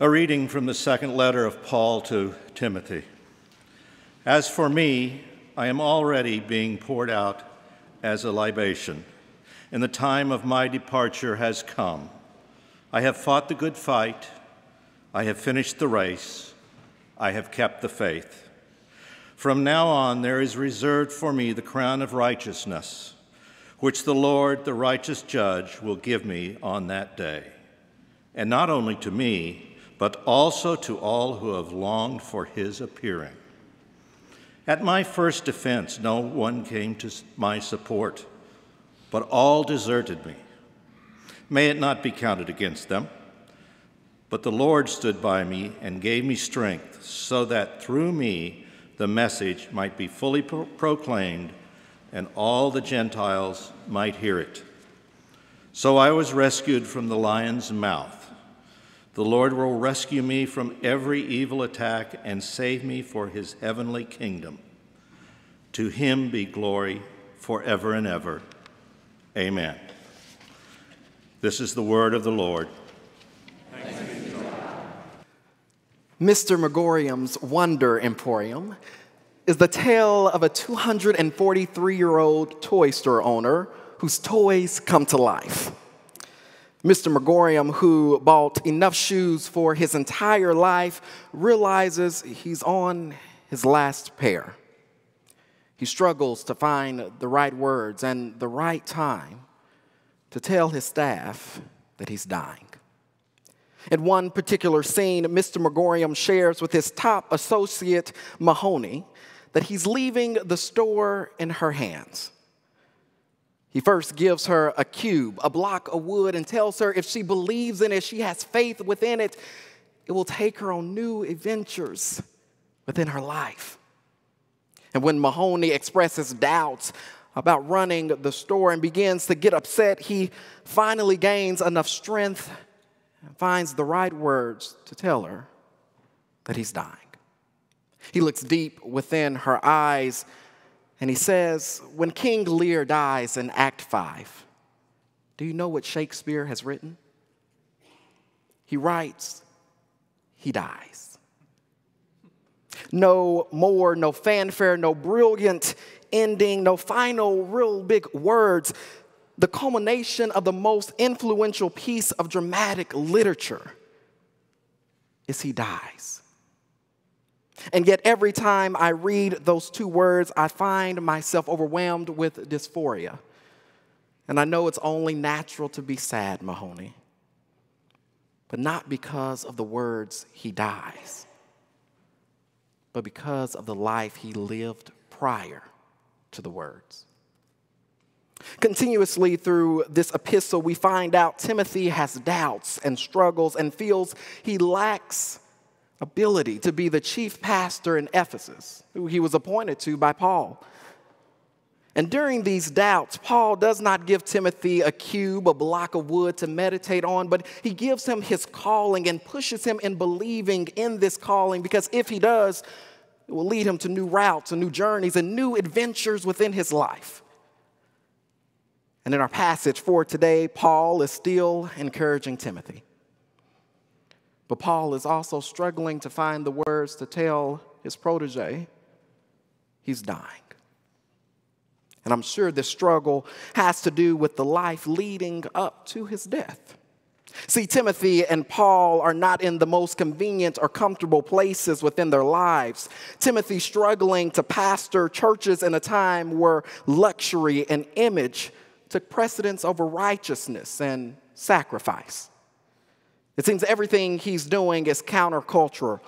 A reading from the second letter of Paul to Timothy. As for me, I am already being poured out as a libation, and the time of my departure has come. I have fought the good fight, I have finished the race, I have kept the faith. From now on, there is reserved for me the crown of righteousness, which the Lord, the righteous judge, will give me on that day. And not only to me, but also to all who have longed for his appearing. At my first defense, no one came to my support, but all deserted me. May it not be counted against them. But the Lord stood by me and gave me strength, so that through me the message might be fully pro- proclaimed and all the Gentiles might hear it. So I was rescued from the lion's mouth. The Lord will rescue me from every evil attack and save me for his heavenly kingdom. To him be glory forever and ever. Amen. This is the word of the Lord. Mr. Magorium's Wonder Emporium is the tale of a 243 year old toy store owner whose toys come to life. Mr. Magorium, who bought enough shoes for his entire life, realizes he's on his last pair. He struggles to find the right words and the right time to tell his staff that he's dying. In one particular scene, Mr. Magorium shares with his top associate, Mahoney, that he's leaving the store in her hands. He first gives her a cube, a block of wood, and tells her if she believes in it, she has faith within it, it will take her on new adventures within her life. And when Mahoney expresses doubts about running the store and begins to get upset, he finally gains enough strength and finds the right words to tell her that he's dying. He looks deep within her eyes and he says, When King Lear dies in Act 5, do you know what Shakespeare has written? He writes, He dies. No more, no fanfare, no brilliant ending, no final, real big words. The culmination of the most influential piece of dramatic literature is He dies. And yet, every time I read those two words, I find myself overwhelmed with dysphoria. And I know it's only natural to be sad, Mahoney, but not because of the words he dies, but because of the life he lived prior to the words. Continuously through this epistle, we find out Timothy has doubts and struggles and feels he lacks ability to be the chief pastor in Ephesus, who he was appointed to by Paul. And during these doubts, Paul does not give Timothy a cube, a block of wood to meditate on, but he gives him his calling and pushes him in believing in this calling because if he does, it will lead him to new routes and new journeys and new adventures within his life. And in our passage for today, Paul is still encouraging Timothy. But Paul is also struggling to find the words to tell his protege he's dying. And I'm sure this struggle has to do with the life leading up to his death. See, Timothy and Paul are not in the most convenient or comfortable places within their lives. Timothy struggling to pastor churches in a time where luxury and image took precedence over righteousness and sacrifice. It seems everything he's doing is countercultural,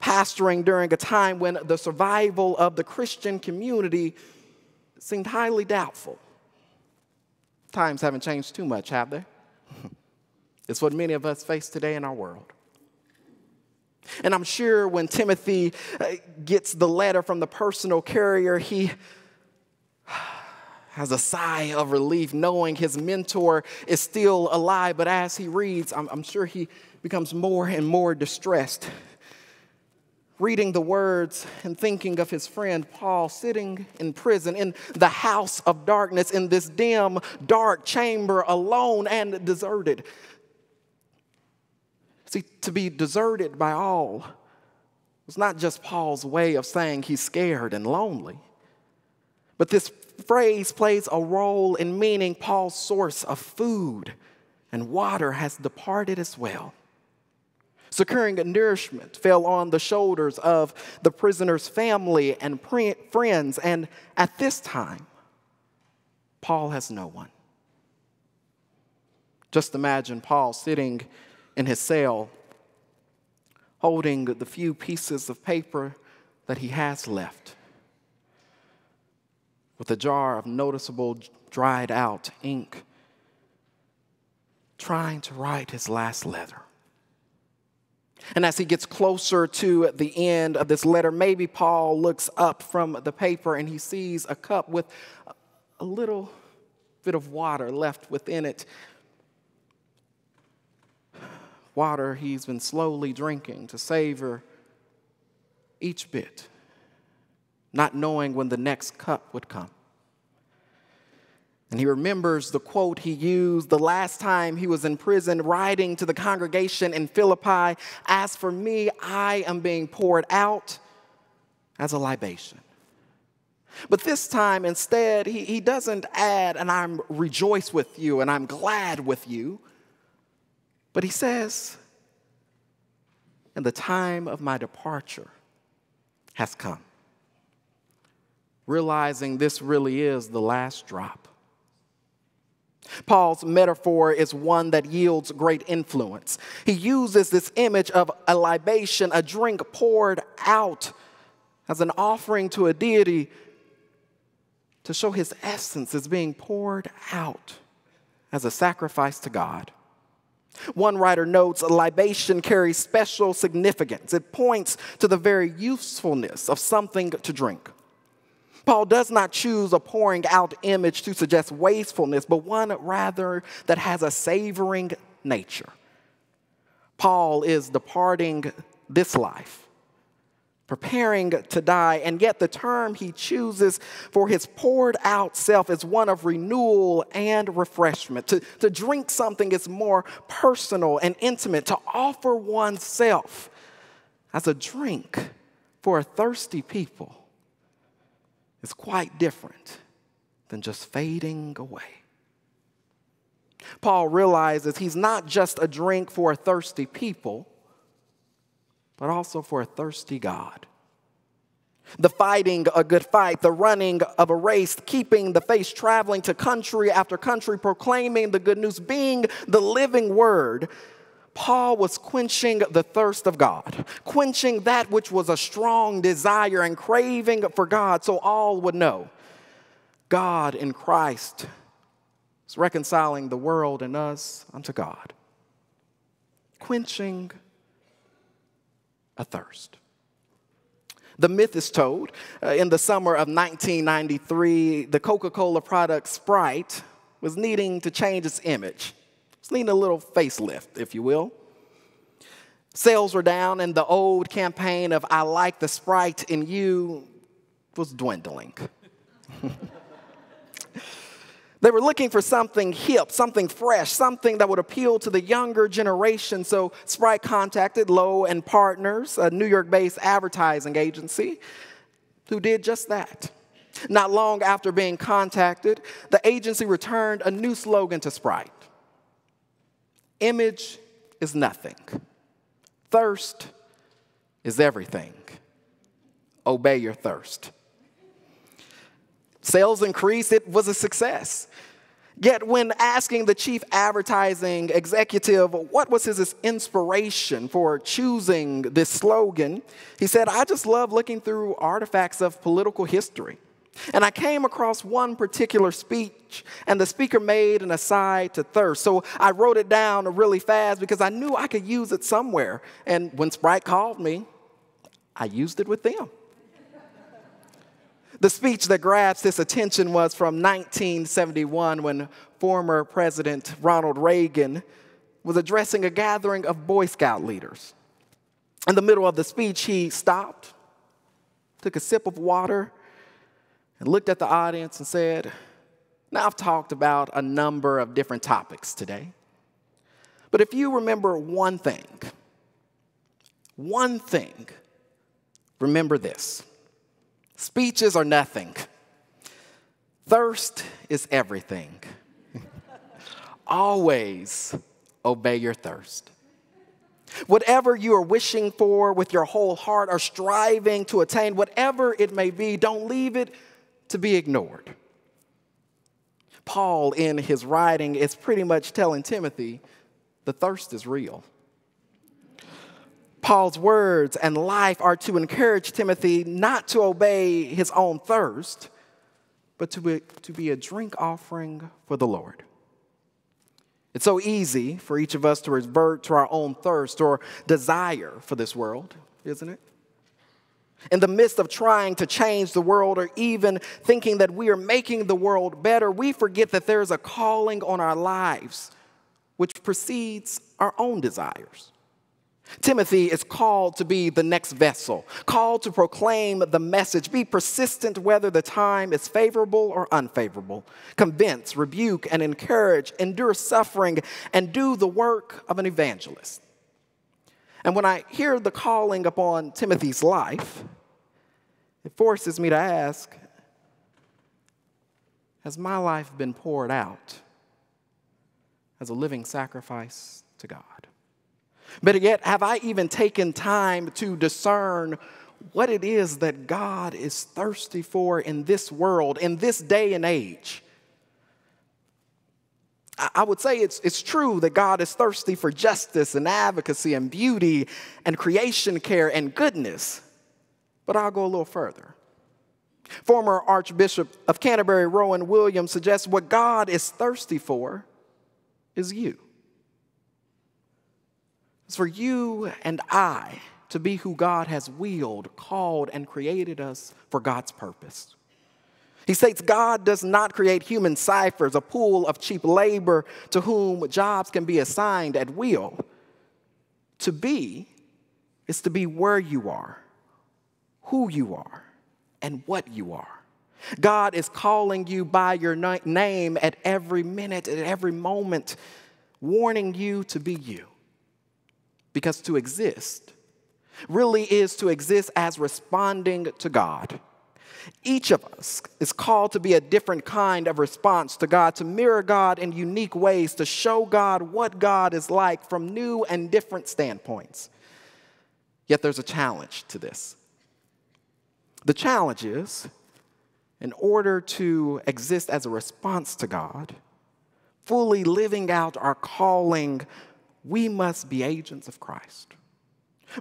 pastoring during a time when the survival of the Christian community seemed highly doubtful. Times haven't changed too much, have they? it's what many of us face today in our world. And I'm sure when Timothy uh, gets the letter from the personal carrier, he has a sigh of relief knowing his mentor is still alive. But as he reads, I'm, I'm sure he becomes more and more distressed. Reading the words and thinking of his friend Paul sitting in prison in the house of darkness, in this dim, dark chamber, alone and deserted. See, to be deserted by all was not just Paul's way of saying he's scared and lonely, but this phrase plays a role in meaning Paul's source of food and water has departed as well. Securing a nourishment fell on the shoulders of the prisoner's family and friends, and at this time, Paul has no one. Just imagine Paul sitting in his cell, holding the few pieces of paper that he has left, with a jar of noticeable dried out ink, trying to write his last letter. And as he gets closer to the end of this letter, maybe Paul looks up from the paper and he sees a cup with a little bit of water left within it. Water he's been slowly drinking to savor each bit, not knowing when the next cup would come. And he remembers the quote he used the last time he was in prison, writing to the congregation in Philippi As for me, I am being poured out as a libation. But this time, instead, he, he doesn't add, and I'm rejoice with you, and I'm glad with you. But he says, and the time of my departure has come. Realizing this really is the last drop. Paul's metaphor is one that yields great influence. He uses this image of a libation, a drink poured out as an offering to a deity to show his essence is being poured out as a sacrifice to God. One writer notes a libation carries special significance. It points to the very usefulness of something to drink. Paul does not choose a pouring out image to suggest wastefulness, but one rather that has a savoring nature. Paul is departing this life, preparing to die, and yet the term he chooses for his poured out self is one of renewal and refreshment. To, to drink something is more personal and intimate, to offer oneself as a drink for a thirsty people is quite different than just fading away. Paul realizes he's not just a drink for a thirsty people, but also for a thirsty God. The fighting a good fight, the running of a race, keeping the faith, traveling to country after country, proclaiming the good news, being the living word Paul was quenching the thirst of God, quenching that which was a strong desire and craving for God so all would know God in Christ is reconciling the world and us unto God, quenching a thirst. The myth is told uh, in the summer of 1993, the Coca Cola product Sprite was needing to change its image. It's needing a little facelift, if you will. Sales were down, and the old campaign of I like the sprite in you was dwindling. they were looking for something hip, something fresh, something that would appeal to the younger generation. So Sprite contacted Lowe and Partners, a New York based advertising agency, who did just that. Not long after being contacted, the agency returned a new slogan to Sprite Image is nothing, thirst is everything. Obey your thirst. Sales increased, it was a success. Yet, when asking the chief advertising executive what was his inspiration for choosing this slogan, he said, I just love looking through artifacts of political history. And I came across one particular speech, and the speaker made an aside to thirst. So I wrote it down really fast because I knew I could use it somewhere. And when Sprite called me, I used it with them. the speech that grabs this attention was from 1971 when former President Ronald Reagan was addressing a gathering of Boy Scout leaders. In the middle of the speech, he stopped, took a sip of water, and looked at the audience and said, Now, I've talked about a number of different topics today. But if you remember one thing one thing, remember this speeches are nothing, thirst is everything. Always obey your thirst. Whatever you are wishing for with your whole heart or striving to attain, whatever it may be, don't leave it to be ignored. Paul, in his writing, is pretty much telling Timothy the thirst is real. Paul's words and life are to encourage Timothy not to obey his own thirst, but to be, to be a drink offering for the Lord. It's so easy for each of us to revert to our own thirst or desire for this world, isn't it? In the midst of trying to change the world or even thinking that we are making the world better, we forget that there is a calling on our lives which precedes our own desires. Timothy is called to be the next vessel, called to proclaim the message, be persistent whether the time is favorable or unfavorable, convince, rebuke, and encourage, endure suffering, and do the work of an evangelist. And when I hear the calling upon Timothy's life, it forces me to ask Has my life been poured out as a living sacrifice to God? Better yet, have I even taken time to discern what it is that God is thirsty for in this world, in this day and age? I would say it's, it's true that God is thirsty for justice and advocacy and beauty and creation care and goodness, but I'll go a little further. Former Archbishop of Canterbury, Rowan Williams, suggests what God is thirsty for is you. It's for you and I to be who God has willed, called, and created us for God's purpose. He states God does not create human ciphers, a pool of cheap labor to whom jobs can be assigned at will. To be is to be where you are, who you are, and what you are. God is calling you by your name at every minute, at every moment, warning you to be you. Because to exist really is to exist as responding to God. Each of us is called to be a different kind of response to God, to mirror God in unique ways, to show God what God is like from new and different standpoints. Yet there's a challenge to this. The challenge is, in order to exist as a response to God, fully living out our calling we must be agents of Christ,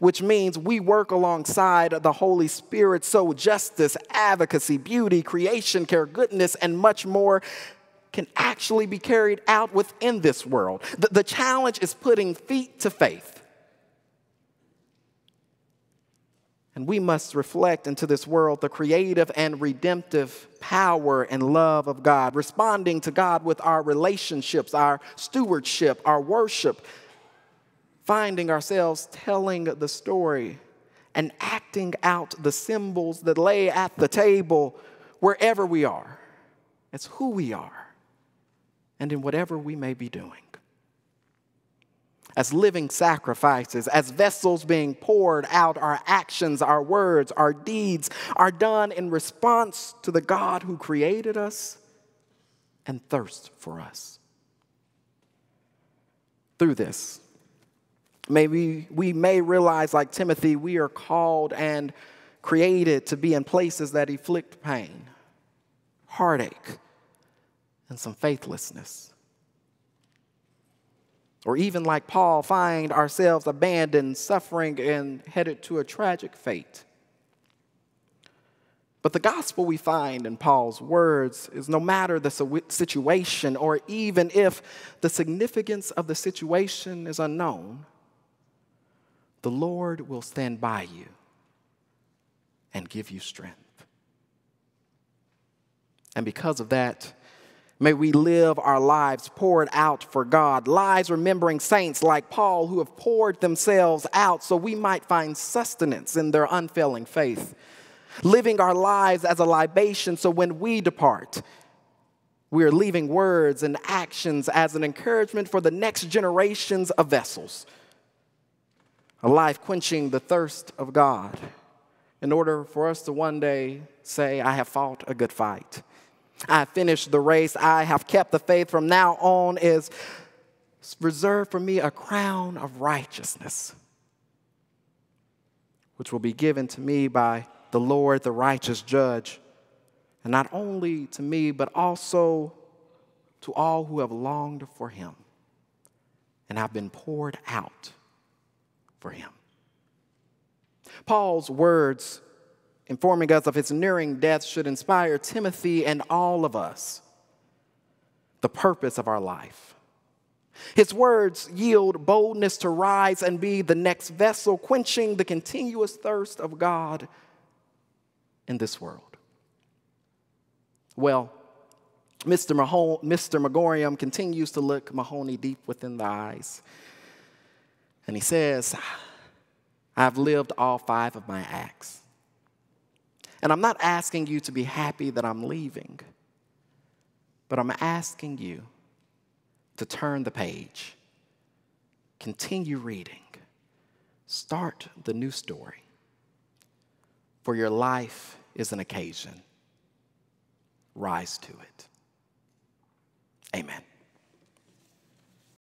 which means we work alongside the Holy Spirit so justice, advocacy, beauty, creation, care, goodness, and much more can actually be carried out within this world. The, the challenge is putting feet to faith. And we must reflect into this world the creative and redemptive power and love of God, responding to God with our relationships, our stewardship, our worship, finding ourselves telling the story and acting out the symbols that lay at the table wherever we are. It's who we are and in whatever we may be doing. As living sacrifices, as vessels being poured out, our actions, our words, our deeds are done in response to the God who created us and thirsts for us. Through this, Maybe we may realize, like Timothy, we are called and created to be in places that inflict pain, heartache, and some faithlessness. Or even like Paul, find ourselves abandoned, suffering, and headed to a tragic fate. But the gospel we find in Paul's words is no matter the situation, or even if the significance of the situation is unknown, the Lord will stand by you and give you strength. And because of that, may we live our lives poured out for God, lives remembering saints like Paul who have poured themselves out so we might find sustenance in their unfailing faith. Living our lives as a libation so when we depart, we are leaving words and actions as an encouragement for the next generations of vessels a life quenching the thirst of God in order for us to one day say, I have fought a good fight. I have finished the race. I have kept the faith. From now on is reserved for me a crown of righteousness, which will be given to me by the Lord, the righteous judge. And not only to me, but also to all who have longed for him and have been poured out for him. Paul's words informing us of his nearing death should inspire Timothy and all of us the purpose of our life. His words yield boldness to rise and be the next vessel, quenching the continuous thirst of God in this world. Well, Mr. Mahone, Mr. Continues to look Mahoney deep within the eyes. And he says, I've lived all five of my acts. And I'm not asking you to be happy that I'm leaving, but I'm asking you to turn the page, continue reading, start the new story. For your life is an occasion. Rise to it. Amen.